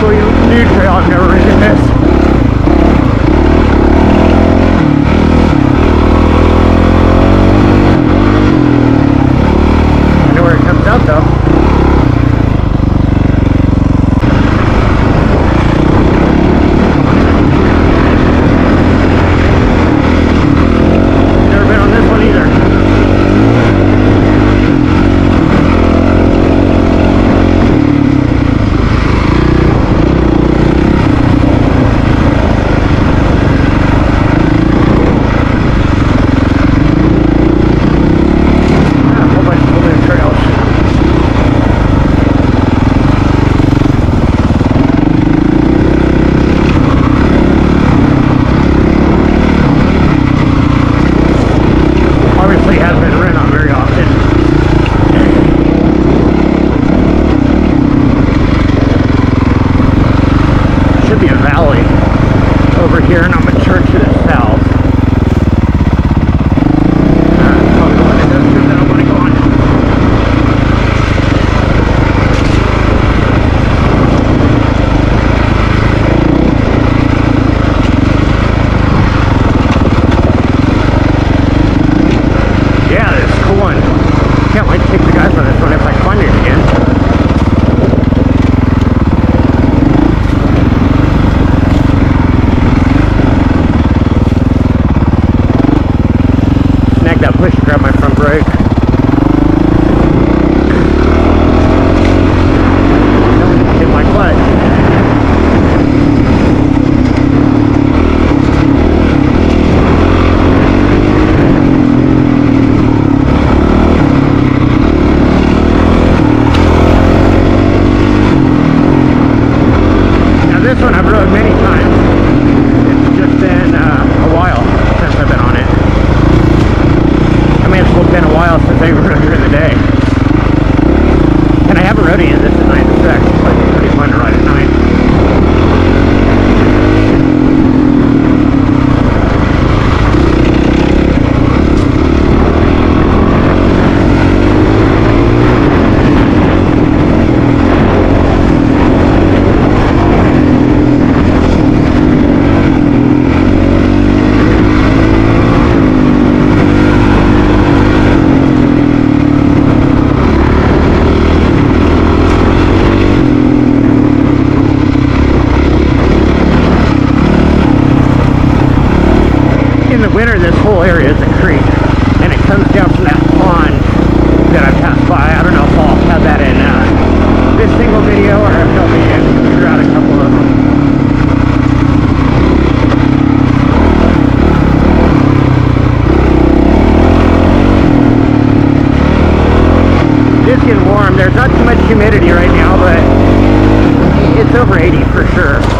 So you. Usually I've never church 两块 in the winter, this whole area is a creek, and it comes down from that pond that I passed by. I don't know if I'll have that in uh, this single video or if it'll be in throughout a couple of them. It's getting warm. There's not too much humidity right now, but it's over 80 for sure.